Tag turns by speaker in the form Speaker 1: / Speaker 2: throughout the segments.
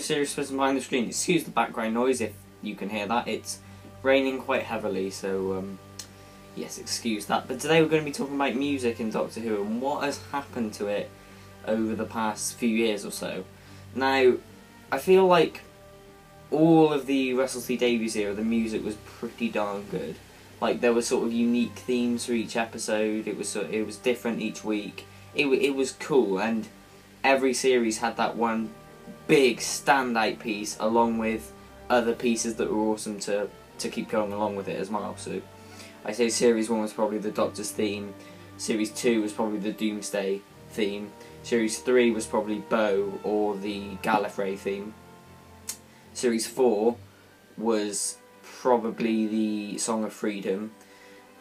Speaker 1: no serious person behind the screen. Excuse the background noise if you can hear that. It's raining quite heavily, so um, yes, excuse that. But today we're going to be talking about music in Doctor Who and what has happened to it over the past few years or so. Now, I feel like all of the Russell T Davies era, the music was pretty darn good. Like there were sort of unique themes for each episode. It was sort of, it was different each week. It it was cool, and every series had that one big standout piece along with other pieces that were awesome to to keep going along with it as well. So I say series one was probably the Doctor's theme. Series two was probably the Doomsday theme. Series three was probably Boe or the Gallifrey theme. Series four was probably the Song of Freedom.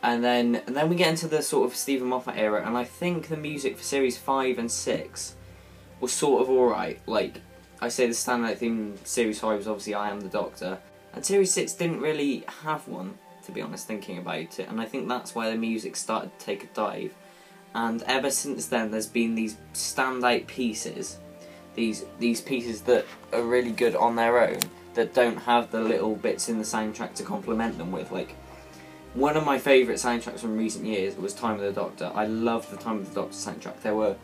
Speaker 1: And then and then we get into the sort of Steven Moffat era, and I think the music for series five and six was sort of alright. Like I say, the standout theme in series five was obviously "I Am the Doctor," and series six didn't really have one, to be honest. Thinking about it, and I think that's where the music started to take a dive. And ever since then, there's been these standout pieces, these these pieces that are really good on their own, that don't have the little bits in the soundtrack to complement them with. Like one of my favourite soundtracks from recent years was Time of the Doctor. I loved the Time of the Doctor soundtrack. There were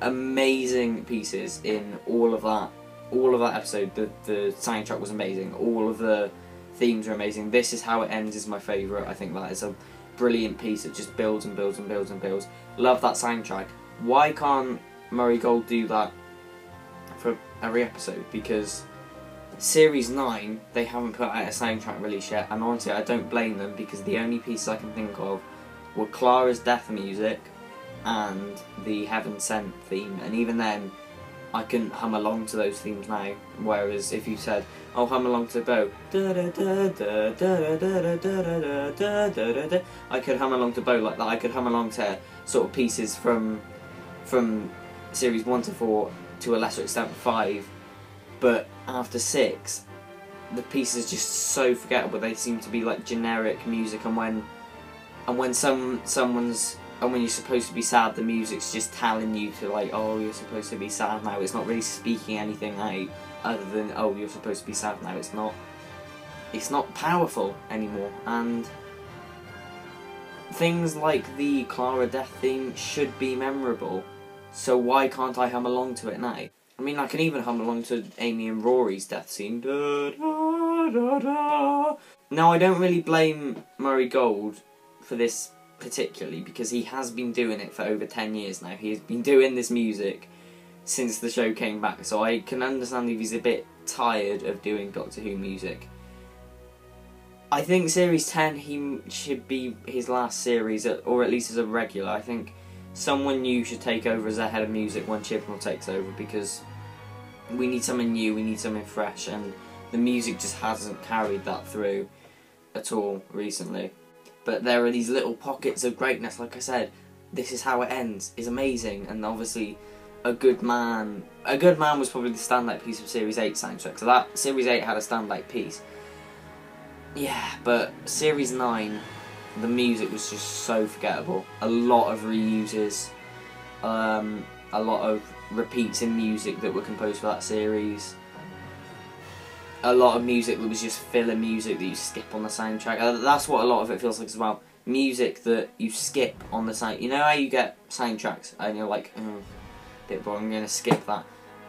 Speaker 1: amazing pieces in all of that. All of that episode, the the soundtrack was amazing. All of the themes are amazing. This is how it ends is my favourite. I think that is a brilliant piece that just builds and builds and builds and builds. Love that soundtrack. Why can't Murray Gold do that for every episode? Because Series 9, they haven't put out a soundtrack release yet, and honestly, I don't blame them because the only pieces I can think of were Clara's death music and the Heaven Sent theme, and even then, I can hum along to those themes now. Whereas if you said, "Oh, hum along to Boe," I could hum along to Boe like that. I could hum along to sort of pieces from from series one to four to a lesser extent five, but after six, the pieces just so forgettable. They seem to be like generic music, and when and when some someone's and when you're supposed to be sad, the music's just telling you to like, oh, you're supposed to be sad now. It's not really speaking anything out other than, oh, you're supposed to be sad now. It's not. It's not powerful anymore, and things like the Clara death theme should be memorable. So why can't I hum along to it now? I mean, I can even hum along to Amy and Rory's death scene. Da, da, da. Now, I don't really blame Murray Gold for this particularly because he has been doing it for over 10 years now. He has been doing this music since the show came back, so I can understand if he's a bit tired of doing Doctor Who music. I think Series 10 he should be his last series, or at least as a regular. I think someone new should take over as a head of music when Chibnall takes over because we need something new, we need something fresh, and the music just hasn't carried that through at all recently. But there are these little pockets of greatness, like I said, this is how it ends, is amazing, and obviously a good man a good man was probably the standout piece of Series 8 soundtrack. So that Series 8 had a standout piece. Yeah, but Series 9 the music was just so forgettable. A lot of reuses, um, a lot of repeats in music that were composed for that series. A lot of music that was just filler music that you skip on the soundtrack. Uh, that's what a lot of it feels like as well. Music that you skip on the sound. You know how you get soundtracks and you're like, mm, bit boring. I'm gonna skip that.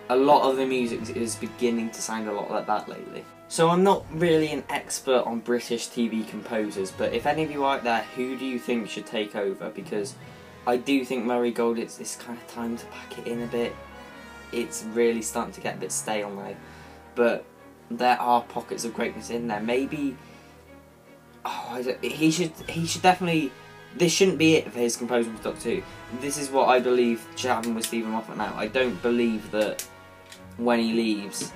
Speaker 1: A lot of the music is beginning to sound a lot like that lately. So I'm not really an expert on British TV composers, but if any of you out there, who do you think should take over? Because I do think Murray Gold, it's, it's kind of time to pack it in a bit. It's really starting to get a bit stale now. But there are pockets of greatness in there. Maybe oh, he should he should definitely. This shouldn't be it for his composing for Doctor Who. This is what I believe should happen with Steven Moffat now. I don't believe that when he leaves,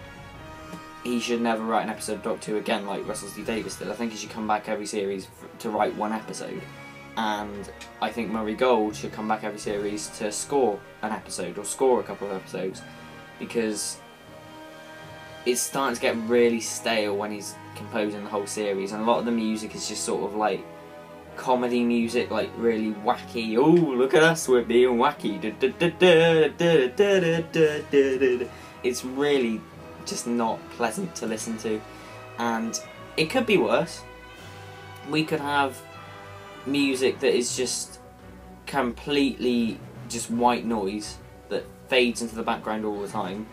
Speaker 1: he should never write an episode of Doctor Who again like Russell T Davies did. I think he should come back every series to write one episode. And I think Murray Gold should come back every series to score an episode or score a couple of episodes because it's starting to get really stale when he's composing the whole series, and a lot of the music is just sort of like comedy music, like really wacky. Oh, look at us, we're being wacky. It's really just not pleasant to listen to, and it could be worse. We could have music that is just completely just white noise that fades into the background all the time.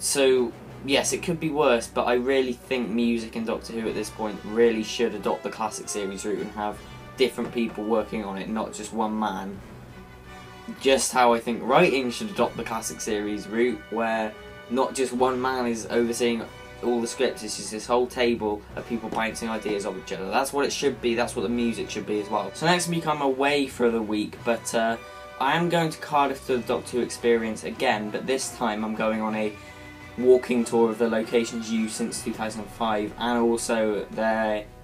Speaker 1: So yes, it could be worse, but I really think music and Doctor Who at this point really should adopt the classic series route and have different people working on it, not just one man. Just how I think writing should adopt the classic series route, where not just one man is overseeing all the scripts, it's just this whole table of people bouncing ideas off each other. That's what it should be, that's what the music should be as well. So next week I'm away for the week, but uh, I am going to Cardiff to the Doctor Who experience again, but this time I'm going on a walking tour of the locations used since 2005 and also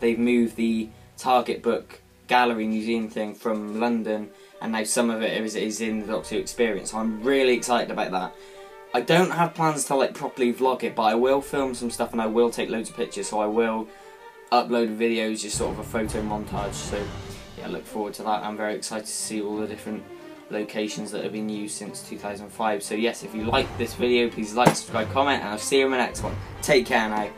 Speaker 1: they've moved the Target book gallery museum thing from London and now some of it is, is in the Doctor Who experience. So I'm really excited about that. I don't have plans to like properly vlog it but I will film some stuff and I will take loads of pictures so I will upload videos just sort of a photo montage. So yeah look forward to that. I'm very excited to see all the different locations that have been used since 2005. So yes, if you like this video, please like, subscribe, comment, and I'll see you in my next one. Take care now.